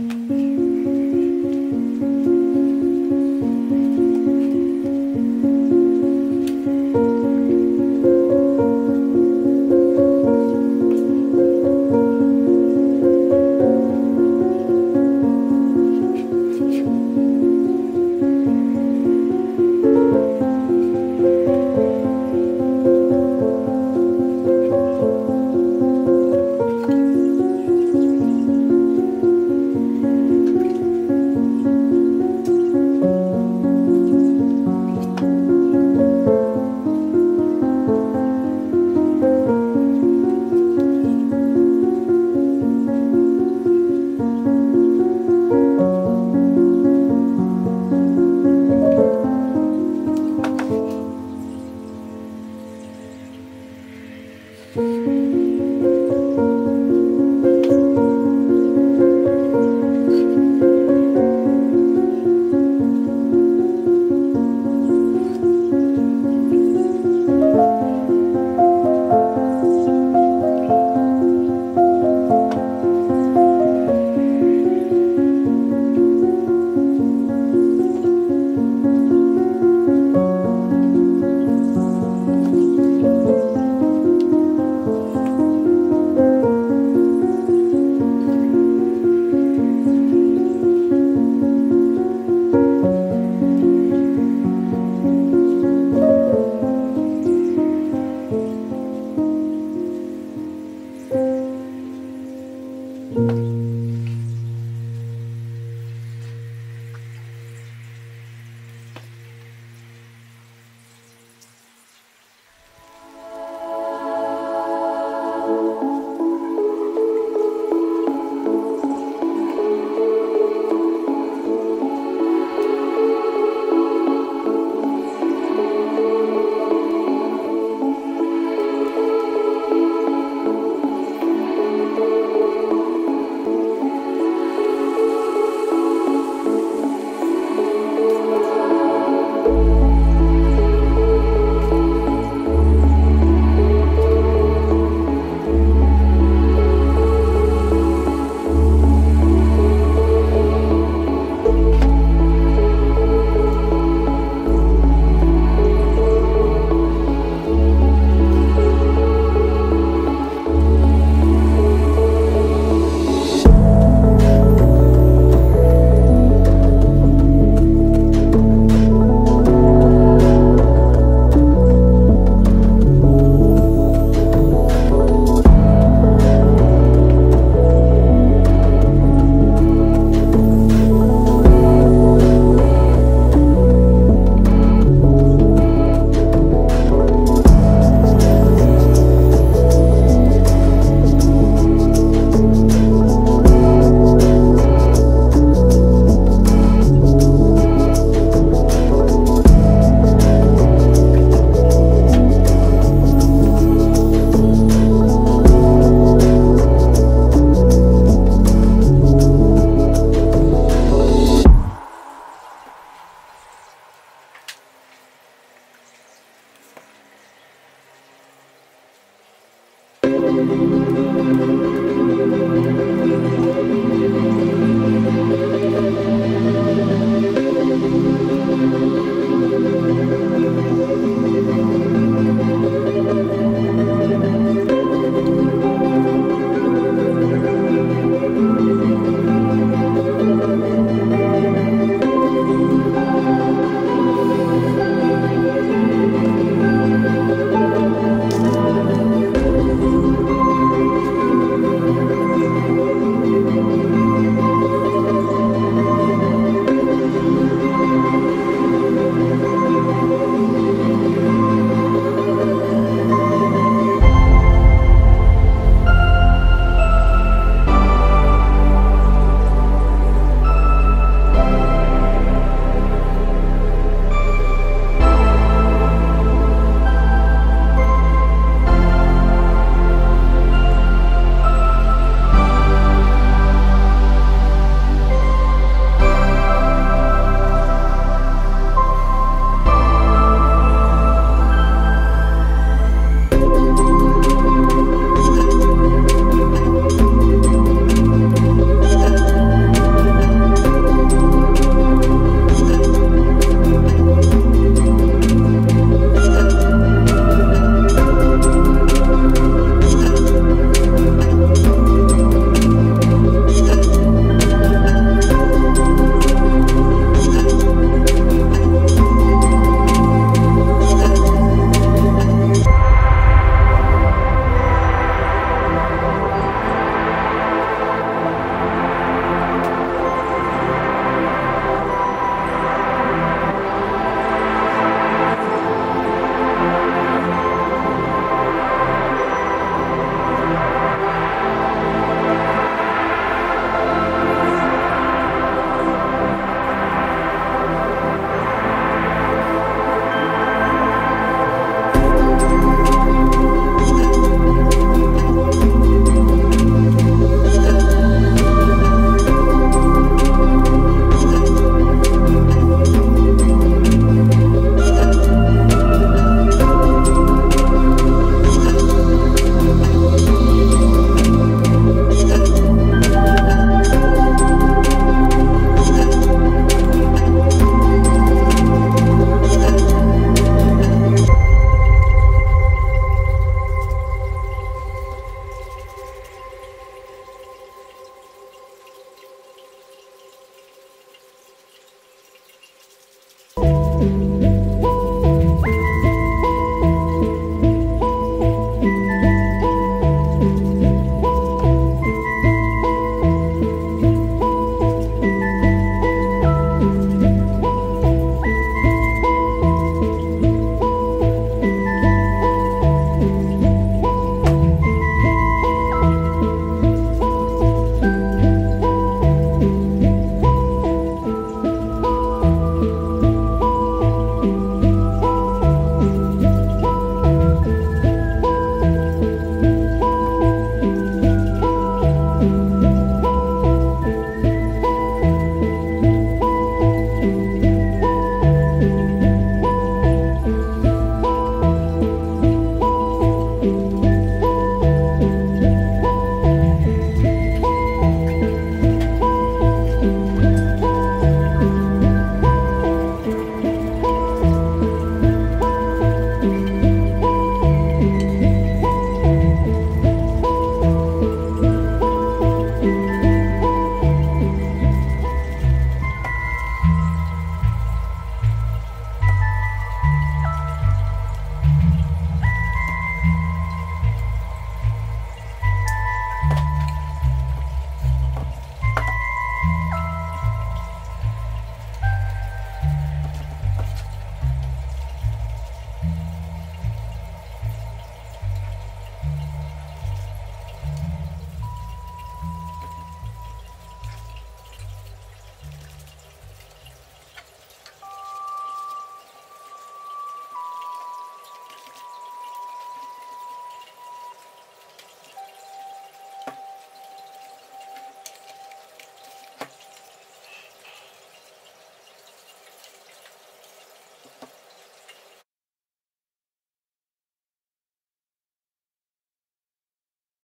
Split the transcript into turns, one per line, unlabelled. Mm-hmm.